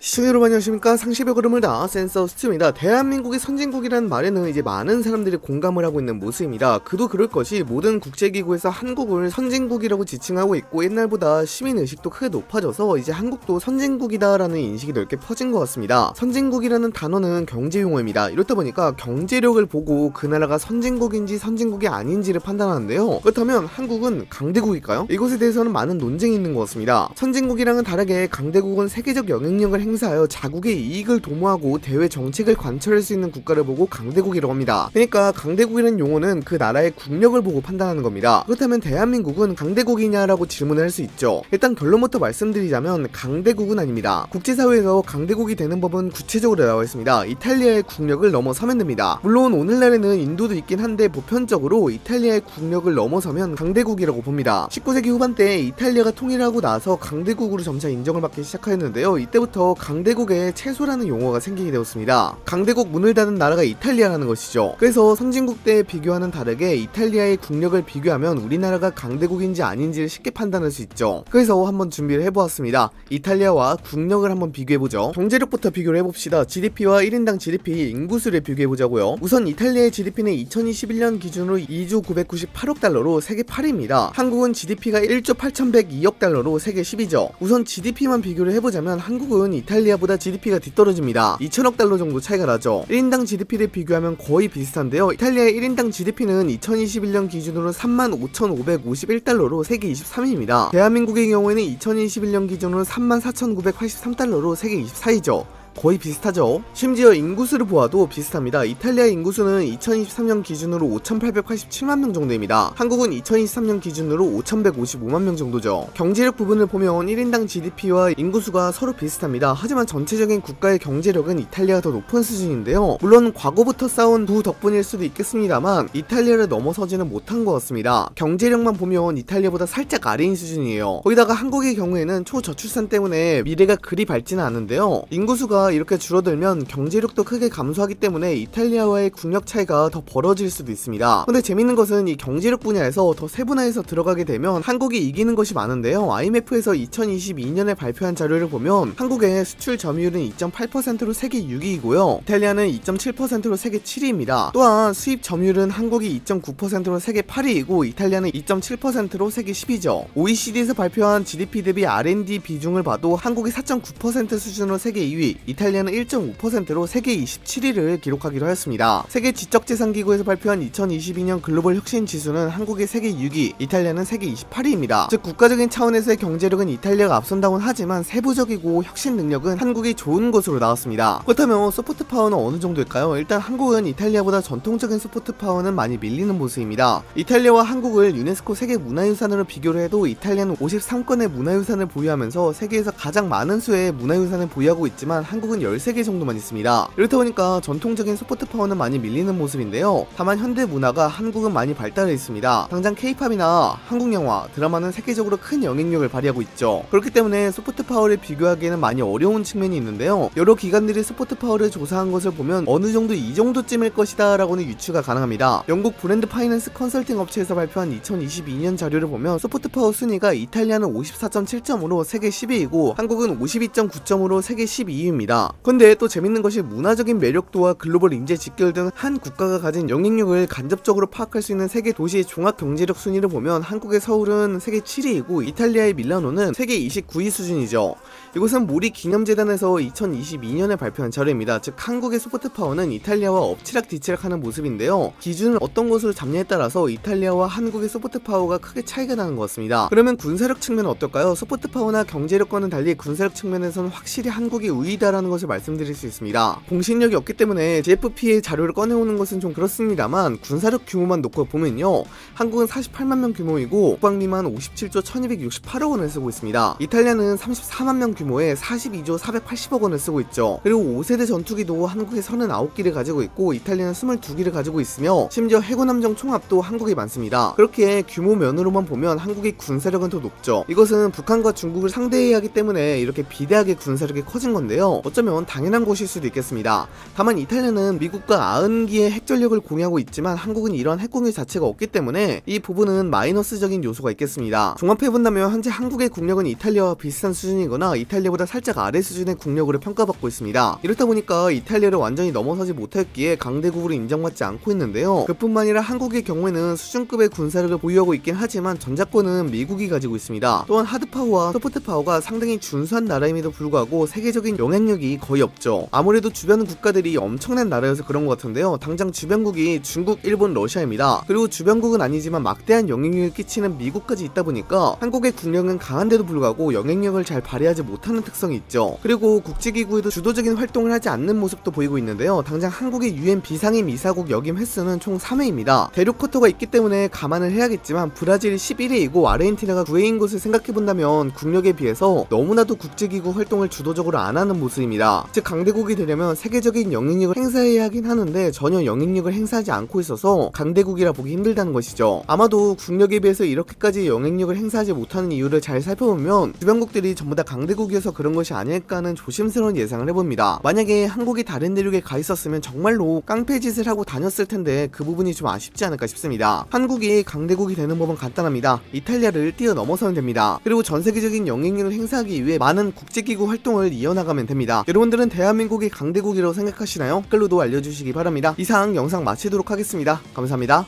시청자 여러분 안녕하십니까? 상시벽 흐름을 다 센서 스튜입니다. 대한민국이 선진국이라는 말에는 이제 많은 사람들이 공감을 하고 있는 모습입니다. 그도 그럴 것이 모든 국제기구에서 한국을 선진국이라고 지칭하고 있고 옛날보다 시민의식도 크게 높아져서 이제 한국도 선진국이다 라는 인식이 넓게 퍼진 것 같습니다. 선진국이라는 단어는 경제용어입니다. 이렇다 보니까 경제력을 보고 그 나라가 선진국인지 선진국이 아닌지를 판단하는데요. 그렇다면 한국은 강대국일까요? 이것에 대해서는 많은 논쟁이 있는 것 같습니다. 선진국이랑은 다르게 강대국은 세계적 영향력을 행사하여 자국의 이익을 도모하고 대외 정책을 관철할 수 있는 국가를 보고 강대국이라고 합니다. 그러니까 강대국이라는 용어는 그 나라의 국력을 보고 판단하는 겁니다. 그렇다면 대한민국은 강대국이냐라고 질문을 할 수 있죠. 일단 결론부터 말씀드리자면 강대국은 아닙니다. 국제사회에서 강대국이 되는 법은 구체적으로 나와 있습니다. 이탈리아의 국력을 넘어서면 됩니다. 물론 오늘날에는 인도도 있긴 한데 보편적으로 이탈리아의 국력을 넘어서면 강대국이라고 봅니다. 19세기 후반때 이탈리아가 통일하고 나서 강대국으로 점차 인정을 받기 시작하였는데요. 이때부터 강대국에 채소라는 용어가 생기게 되었습니다. 강대국 문을 닫은 나라가 이탈리아라는 것이죠. 그래서 선진국 때 비교와는 다르게 이탈리아의 국력을 비교하면 우리나라가 강대국인지 아닌지를 쉽게 판단할 수 있죠. 그래서 한번 준비를 해보았습니다. 이탈리아와 국력을 한번 비교해보죠. 경제력부터 비교를 해봅시다. GDP와 1인당 GDP 인구수를 비교해보자고요. 우선 이탈리아의 GDP는 2021년 기준으로 2조 998억 달러로 세계 8위입니다. 한국은 GDP가 1조 8102억 달러로 세계 10위죠. 우선 GDP만 비교를 해보자면 한국은 이탈리아보다 GDP가 뒤떨어집니다. 2천억 달러 정도 차이가 나죠. 1인당 GDP를 비교하면 거의 비슷한데요. 이탈리아의 1인당 GDP는 2021년 기준으로 35,551달러로 세계 23위입니다. 대한민국의 경우에는 2021년 기준으로 34,983달러로 세계 24위죠. 거의 비슷하죠. 심지어 인구수를 보아도 비슷합니다. 이탈리아 인구수는 2023년 기준으로 5,887만 명 정도입니다. 한국은 2023년 기준으로 5,155만 명 정도죠. 경제력 부분을 보면 1인당 GDP와 인구수가 서로 비슷합니다. 하지만 전체적인 국가의 경제력은 이탈리아가 더 높은 수준인데요. 물론 과거부터 쌓은 부 덕분일 수도 있겠습니다만 이탈리아를 넘어서지는 못한 것 같습니다. 경제력만 보면 이탈리아보다 살짝 아래인 수준이에요. 거기다가 한국의 경우에는 초저출산 때문에 미래가 그리 밝지는 않은데요. 인구수가 이렇게 줄어들면 경제력도 크게 감소하기 때문에 이탈리아와의 국력 차이가 더 벌어질 수도 있습니다. 근데 재밌는 것은 이 경제력 분야에서 더 세분화해서 들어가게 되면 한국이 이기는 것이 많은데요. IMF에서 2022년에 발표한 자료를 보면 한국의 수출 점유율은 2.8%로 세계 6위이고요. 이탈리아는 2.7%로 세계 7위입니다. 또한 수입 점유율은 한국이 2.9%로 세계 8위이고 이탈리아는 2.7%로 세계 10위죠. OECD에서 발표한 GDP 대비 R&D 비중을 봐도 한국이 4.9% 수준으로 세계 2위, 이탈리아는 1.5%로 세계 27위를 기록하기로 하였습니다. 세계 지적재산기구에서 발표한 2022년 글로벌 혁신 지수는 한국의 세계 6위, 이탈리아는 세계 28위입니다. 즉 국가적인 차원에서의 경제력은 이탈리아가 앞선다곤 하지만 세부적이고 혁신 능력은 한국이 좋은 것으로 나왔습니다. 그렇다면 소프트 파워는 어느 정도일까요? 일단 한국은 이탈리아보다 전통적인 소프트 파워는 많이 밀리는 모습입니다. 이탈리아와 한국을 유네스코 세계 문화유산으로 비교를 해도 이탈리아는 53건의 문화유산을 보유하면서 세계에서 가장 많은 수의 문화유산을 보유하고 있지만 한국은 13개 정도만 있습니다. 이렇다 보니까 전통적인 소프트 파워는 많이 밀리는 모습인데요. 다만 현대 문화가 한국은 많이 발달해 있습니다. 당장 케이팝이나 한국 영화, 드라마는 세계적으로 큰 영향력을 발휘하고 있죠. 그렇기 때문에 소프트 파워를 비교하기에는 많이 어려운 측면이 있는데요. 여러 기관들이 소프트 파워를 조사한 것을 보면 어느 정도 이 정도쯤일 것이다 라고는 유추가 가능합니다. 영국 브랜드 파이낸스 컨설팅 업체에서 발표한 2022년 자료를 보면 소프트 파워 순위가 이탈리아는 54.7점으로 세계 10위이고 한국은 52.9점으로 세계 12위입니다. 근데 또 재밌는 것이 문화적인 매력도와 글로벌 인재 직결 등 한 국가가 가진 영향력을 간접적으로 파악할 수 있는 세계 도시의 종합 경제력 순위를 보면 한국의 서울은 세계 7위이고 이탈리아의 밀라노는 세계 29위 수준이죠. 이것은 모리 기념재단에서 2022년에 발표한 자료입니다. 즉 한국의 소프트 파워는 이탈리아와 엎치락뒤치락하는 모습인데요. 기준을 어떤 것으로 잡냐에 따라서 이탈리아와 한국의 소프트 파워가 크게 차이가 나는 것 같습니다. 그러면 군사력 측면은 어떨까요? 소프트 파워나 경제력과는 달리 군사력 측면에서는 확실히 한국이 우위다라 는 것을 말씀드릴 수 있습니다. 공신력이 없기 때문에 GFP의 자료를 꺼내오는 것은 좀 그렇습니다만 군사력 규모만 놓고 보면요. 한국은 48만 명 규모이고 국방비만 57조 1268억 원을 쓰고 있습니다. 이탈리아는 34만 명 규모의 42조 480억 원을 쓰고 있죠. 그리고 5세대 전투기도 한국에 39기를 가지고 있고 이탈리아는 22기를 가지고 있으며 심지어 해군 함정 총합도 한국에 많습니다. 그렇게 규모 면으로만 보면 한국의 군사력은 더 높죠. 이것은 북한과 중국을 상대해야 하기 때문에 이렇게 비대하게 군사력이 커진 건데요. 어쩌면 당연한 것일 수도 있겠습니다. 다만 이탈리아는 미국과 90기의 핵전력을 공유하고 있지만 한국은 이런 핵공유 자체가 없기 때문에 이 부분은 마이너스적인 요소가 있겠습니다. 종합해본다면 현재 한국의 국력은 이탈리아와 비슷한 수준이거나 이탈리아보다 살짝 아래 수준의 국력으로 평가받고 있습니다. 이렇다 보니까 이탈리아를 완전히 넘어서지 못했기에 강대국으로 인정받지 않고 있는데요. 그뿐만 아니라 한국의 경우에는 수준급의 군사력을 보유하고 있긴 하지만 전작권은 미국이 가지고 있습니다. 또한 하드파워와 소프트파워가 상당히 준수한 나라임에도 불구하고 세계적인 영향력이 거의 없죠. 아무래도 주변 국가들이 엄청난 나라여서 그런 것 같은데요. 당장 주변국이 중국, 일본, 러시아입니다. 그리고 주변국은 아니지만 막대한 영향력을 끼치는 미국까지 있다 보니까 한국의 국력은 강한데도 불구하고 영향력을 잘 발휘하지 못하는 특성이 있죠. 그리고 국제기구에도 주도적인 활동을 하지 않는 모습도 보이고 있는데요. 당장 한국의 유엔 비상임 이사국 역임 횟수는 총 3회입니다. 대륙 쿼터가 있기 때문에 감안을 해야겠지만 브라질이 11회이고 아르헨티나가 9회인 것을 생각해본다면 국력에 비해서 너무나도 국제기구 활동을 주도적으로 안 하는 모습입니다. 즉 강대국이 되려면 세계적인 영향력을 행사해야 하긴 하는데 전혀 영향력을 행사하지 않고 있어서 강대국이라 보기 힘들다는 것이죠. 아마도 국력에 비해서 이렇게까지 영향력을 행사하지 못하는 이유를 잘 살펴보면 주변국들이 전부 다 강대국이어서 그런 것이 아닐까 하는 조심스러운 예상을 해봅니다. 만약에 한국이 다른 대륙에 가 있었으면 정말로 깡패짓을 하고 다녔을 텐데 그 부분이 좀 아쉽지 않을까 싶습니다. 한국이 강대국이 되는 법은 간단합니다. 이탈리아를 뛰어넘어서는 됩니다. 그리고 전 세계적인 영향력을 행사하기 위해 많은 국제기구 활동을 이어나가면 됩 여러분들은 대한민국이 강대국이라고 생각하시나요? 댓글로도 알려주시기 바랍니다. 이상 영상 마치도록 하겠습니다. 감사합니다.